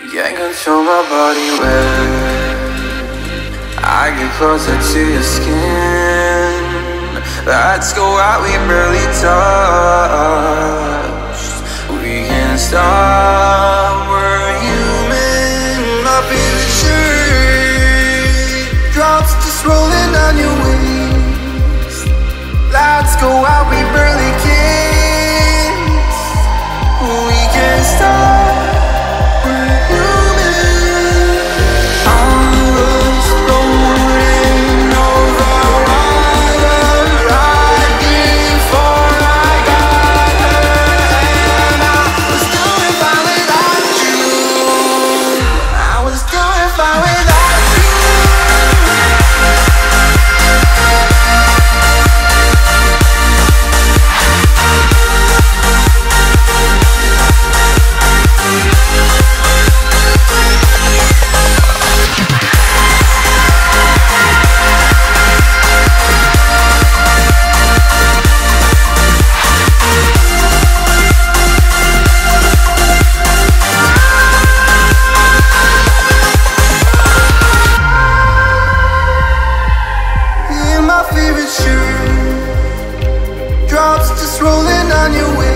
Can't control my body when I get closer to your skin. Let's go out, we barely touched. We can't stop, we're human. My favorite shirt drops just rolling down your waist. Just your out